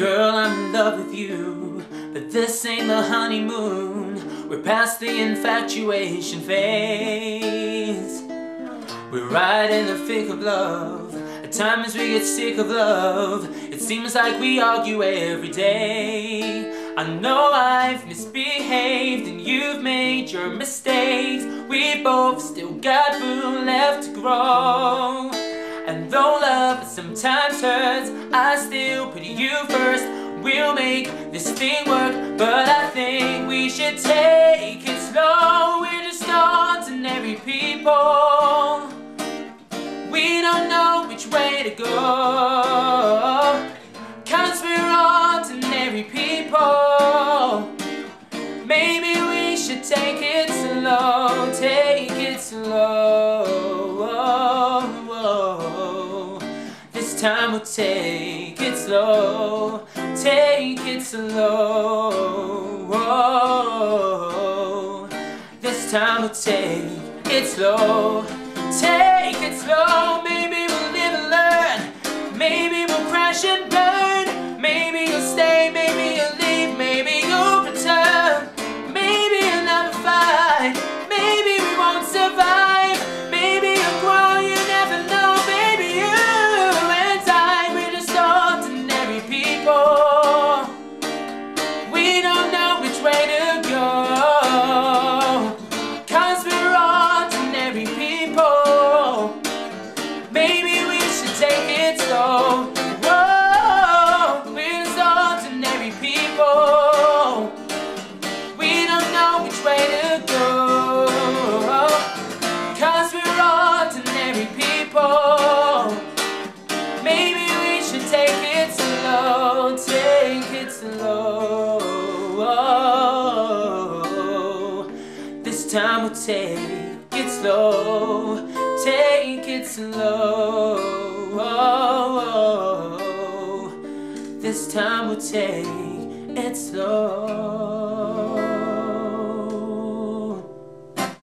Girl, I'm in love with you, but this ain't the honeymoon. We're past the infatuation phase. We're right in the thick of love. At times we get sick of love. It seems like we argue every day. I know I've misbehaved and you've made your mistakes. We both still got room left to grow. And though love sometimes hurts, I still put you first. We'll make this thing work, but I think we should take it slow. We're just ordinary people. We don't know which way to go. Cause we're ordinary people. Maybe we should take it slow, take it slow. Time we'll take it slow, take it slow. This time we'll take it slow, take it slow. Whoa, we're ordinary people. We don't know which way to go. Cause we're ordinary people. Maybe we should take it slow, take it slow. This time we'll take it slow, take it slow. This time we'll take it slow.